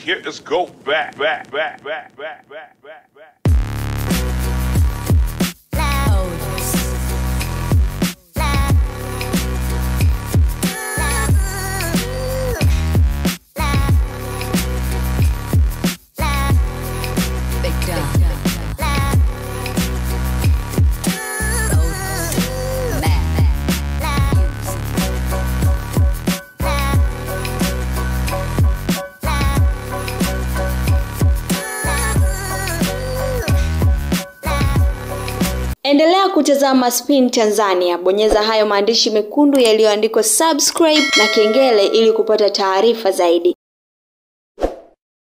Here is go back, back, back, back, back, back, back, back. Endelea kutazama Spin Tanzania, bonyeza hayo maandishi mekundu yaliyoandikwa subscribe na kengele ili kupata taarifa zaidi.